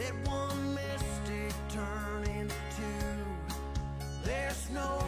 Let one mistake turn into two. There's no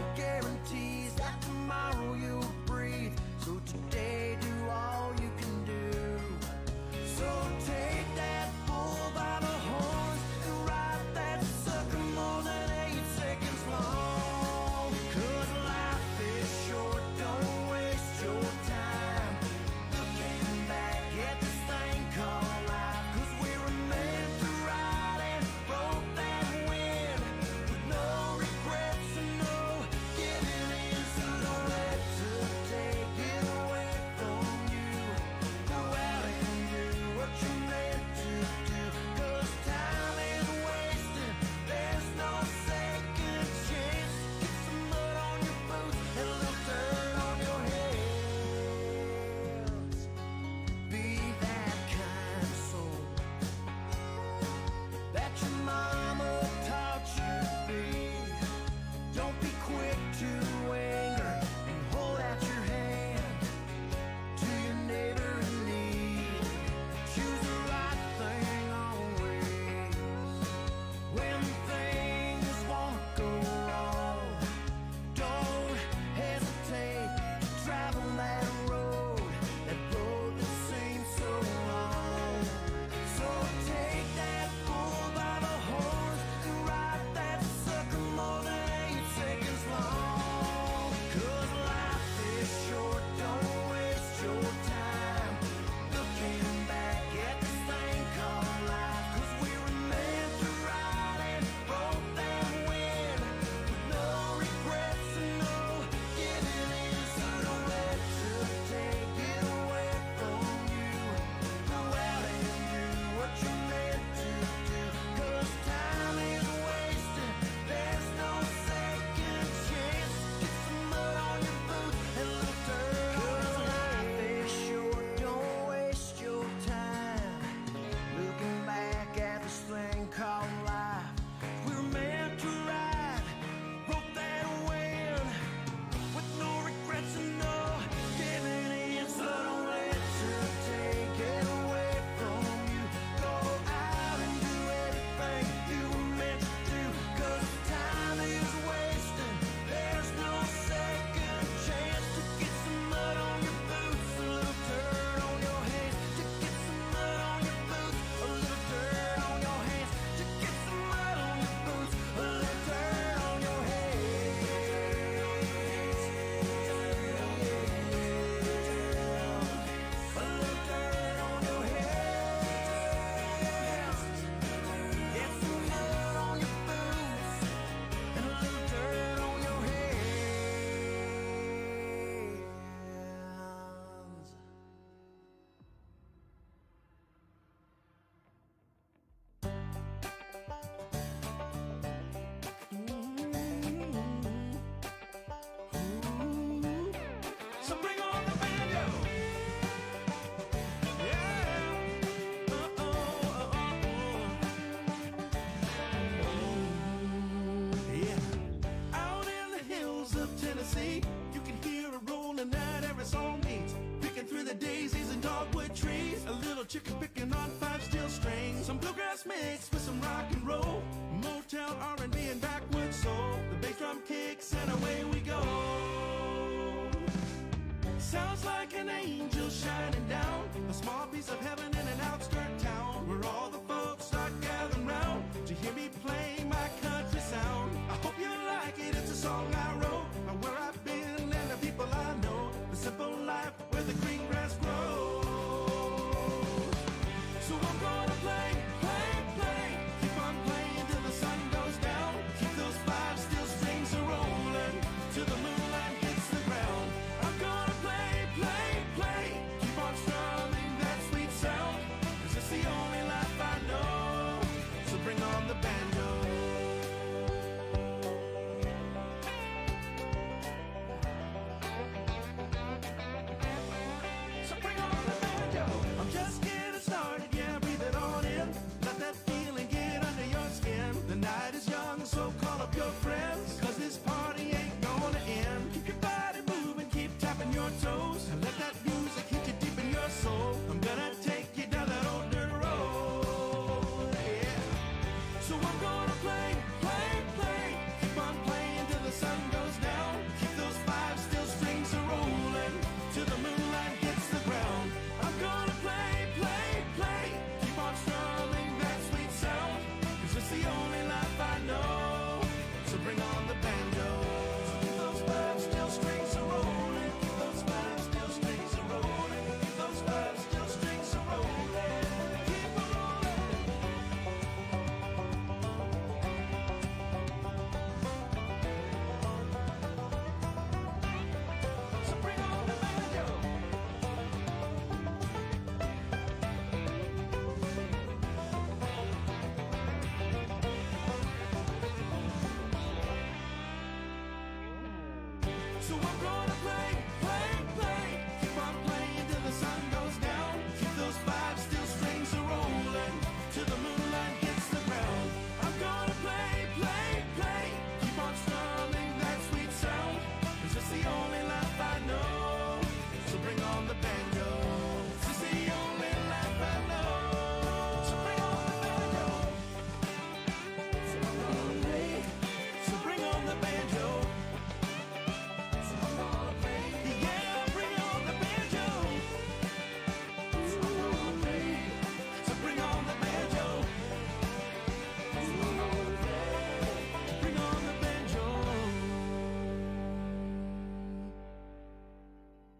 song.